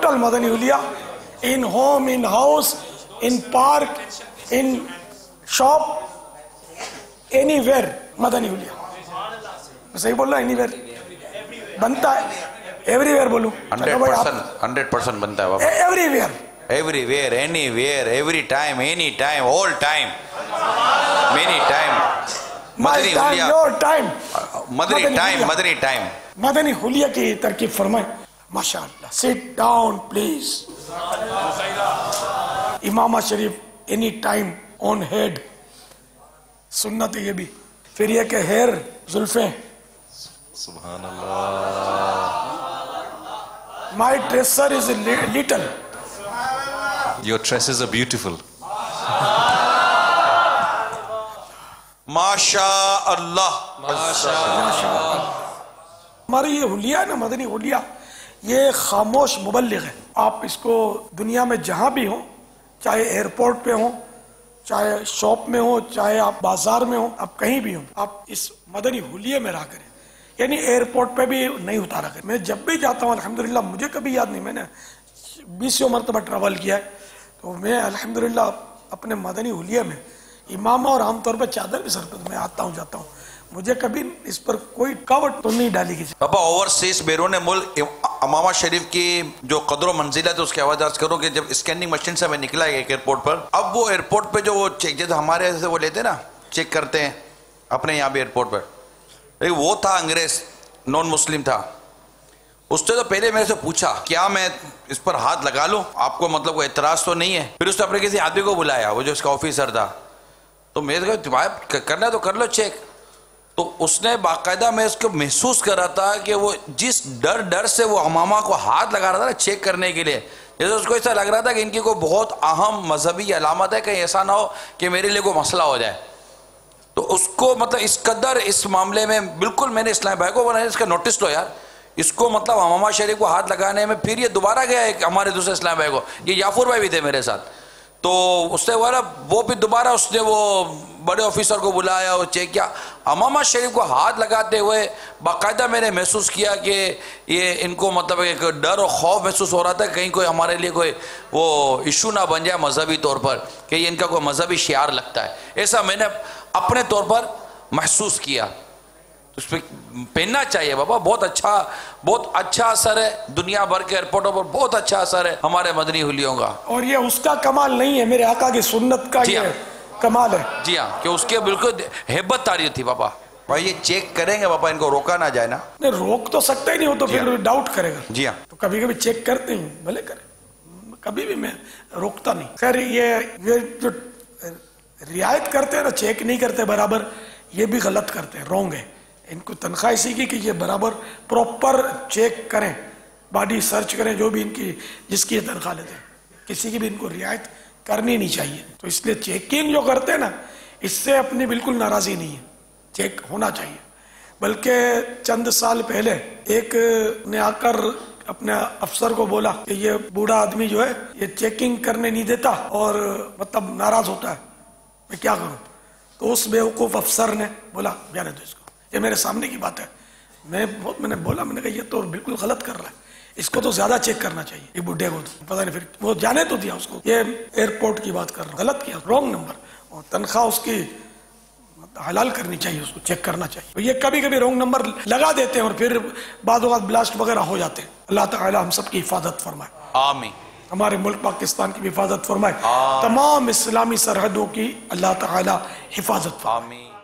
total Madani Huliya in home, in house, in park, in shop, anywhere Madani Huliya. मैं सही बोल रहा any where बनता है। एवरीवेयर बोलू। हंड्रेड परसेंट हंड्रेड परसेंट बनता है everywhere everywhere anywhere every time any time all time many time Madani time हुलिया योर टाइम मदनी मदनी टाइम। मदनी टाइम मदनी हुलिया की तरकीब फरमाए। माशाअल्लाह सिट डाउन प्लीज़ इमामा शरीफ एनी टाइम ऑन हेड सुन्नत है ये भी फिर ये कि हेयर जुल्फे सुभान अल्लाह my tresses is little Your tresses are beautiful. माशा अल्लाह हमारी ये हुलिया ना मदनी हुलिया ये खामोश मुबल्लिग है। आप इसको दुनिया में जहाँ भी हो, चाहे एयरपोर्ट पे हो, चाहे शॉप में हो, चाहे आप बाज़ार में हो, आप कहीं भी हो, आप इस मदनी हुलिये में रहा करें। यानी एयरपोर्ट पे भी नहीं उतारा करें। मैं जब भी जाता हूँ, अल्हम्दुलिल्लाह, मुझे कभी याद नहीं, मैंने बीसियों मरतबा ट्रैवल किया है तो मैं अलहमदिल्ला अपने मदनी हुलिये में, इमामा और आमतौर पर चादर भी सर पर मैं आता हूँ, जाता हूँ। मुझे कभी इस पर कोई कावट तो नहीं डाली किसी। पापा ओवरसीज बैरून मुल्क अमामा शरीफ की जो कदर मंजिला है उसकी आवाज़ अर्ज़ करो कि जब स्कैनिंग मशीन से मैं निकला एक एयरपोर्ट पर अब वो एयरपोर्ट पे जो वो चेक जैसे हमारे ऐसे वो लेते ना चेक करते हैं अपने यहाँ भी एयरपोर्ट पर। लेकिन वो था अंग्रेज़ नॉन मुस्लिम था। उसने तो पहले मेरे से पूछा क्या मैं इस पर हाथ लगा लूँ? आपको मतलब कोई एतराज़ तो नहीं है? फिर उसने अपने किसी आदमी को बुलाया वो जो उसका ऑफिसर था। तो मेरे को "भाई, करना तो कर लो चेक तो उसने बाकायदा मैं उसको महसूस कर रहा था कि वो जिस डर डर से वो हमामा को हाथ लगा रहा था ना चेक करने के लिए, जैसे उसको ऐसा लग रहा था कि इनकी कोई बहुत अहम मजहबी अलामत है, कहीं ऐसा ना हो कि मेरे लिए कोई मसला हो जाए। तो उसको मतलब इस कदर इस मामले में बिल्कुल मैंने इस्लाम भाई को बनाया इसका नोटिस लो यार। इसको मतलब हमामा शरीफ को हाथ लगाने में फिर ये दोबारा गया एक हमारे दूसरे इस्लाम भाई को। ये याफुर भाई भी थे मेरे साथ। तो उसने बोला, वो भी दोबारा उसने वो बड़े ऑफिसर को बुलाया और चेक किया। अमामा शरीफ को हाथ लगाते हुए बाकायदा मैंने महसूस किया कि ये इनको मतलब एक डर और खौफ महसूस हो रहा था कहीं कोई हमारे लिए कोई वो इशू ना बन जाए मजहबी तौर पर कि ये इनका कोई मजहबी शियार लगता है। ऐसा मैंने अपने तौर पर महसूस किया। उस पर पहनना चाहिए बाबा बहुत अच्छा बहुत अच्छा असर है दुनिया भर के एयरपोर्टों पर बहुत अच्छा असर है हमारे मदनी हुलियों का। और ये उसका कमाल नहीं है मेरे आका की सुन्नत का ये हाँ। कमाल है। जी हाँ कि उसके बिल्कुल हेबत तारीफ़ थी पापा। भाई ये चेक करेंगे पापा इनको रोका ना जाए ना। नहीं रोक तो सकता ही नहीं हो तो फिर हाँ। डाउट करेगा। जी हाँ। तो कभी कभी चेक करते हैं भले करे। कभी भी मैं रोकता नहीं। खैर ये ये जो रियायत करते हैं ना चेक नहीं करते बराबर ये भी गलत करते हैं रॉन्ग है। इनको तनख्वाह इसी की कि ये बराबर प्रॉपर चेक करें बॉडी सर्च करें जो भी इनकी जिसकी ये तनख्वाह लेते हैं। किसी की भी इनको रियायत करनी नहीं चाहिए। तो इसलिए चेकिंग जो करते हैं ना, इससे अपनी बिल्कुल नाराज़ी नहीं है। चेक होना चाहिए। बल्कि चंद साल पहले एक ने आकर अपने अफसर को बोला कि ये बूढ़ा आदमी जो है, ये चेकिंग करने नहीं देता और मतलब नाराज़ होता है। मैं क्या करूँ? तो उस बेवकूफ़ अफसर ने बोला, जाने दो इसको। ये मेरे सामने की बात है। मैं बहुत मैंने बोला मैंने कहा ये तो बिल्कुल गलत कर रहा है। इसको तो ज़्यादा चेक करना चाहिए ये बुढ़े को तो। पता नहीं फिर वो जाने तो दिया उसको। ये एयरपोर्ट की बात कर रहा हूँ। गलत किया रॉन्ग नंबर और तनख्वाह उसकी हलाल करनी चाहिए उसको चेक करना चाहिए। तो ये कभी कभी रॉन्ग नंबर लगा देते हैं और फिर बाद ब्लास्ट वगैरह हो जाते हैं। अल्लाह ताला हम सबकी हिफाजत फरमाए। आमीन। हमारे मुल्क पाकिस्तान की हिफाजत फरमाए। तमाम इस्लामी सरहदों की अल्लाह ताला हिफाजत फरमाए।